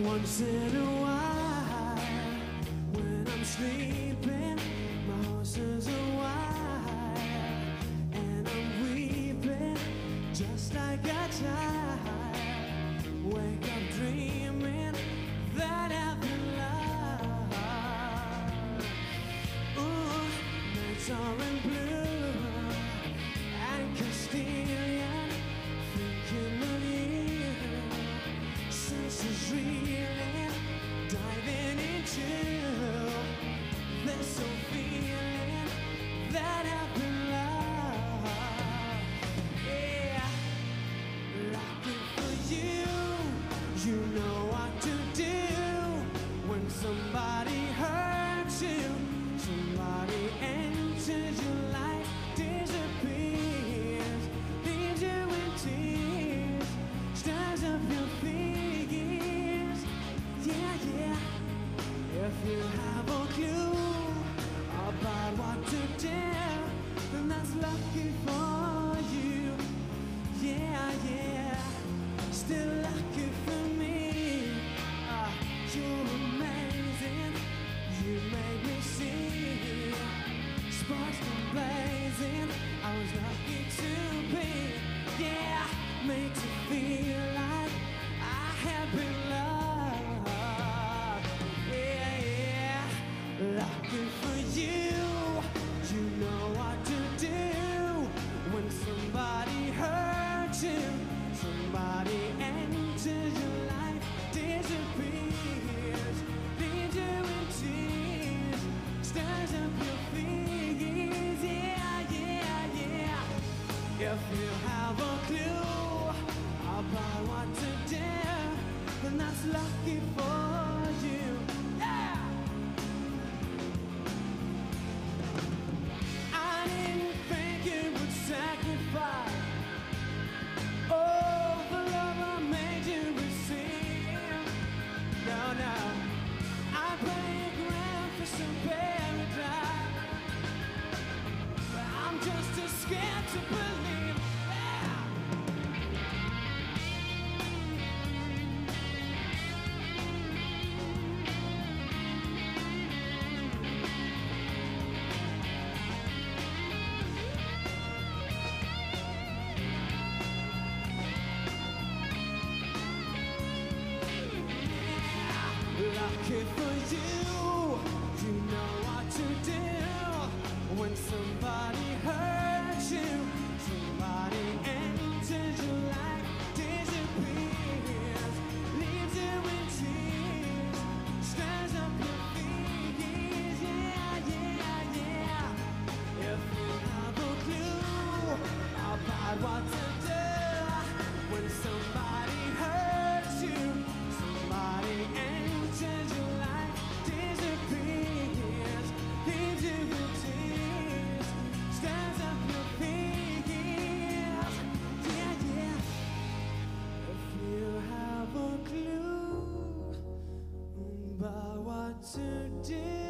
Once in a while, when I'm sleeping, my horse is wild, and I'm weeping just like a child. Wake up dreaming that I've been loved. Ooh, nights are. you know. sparks come blazing. I was lucky to be, yeah, made to feel like. If you have a clue about what to do, then that's lucky for looking for you. You know what to do when somebody. Today.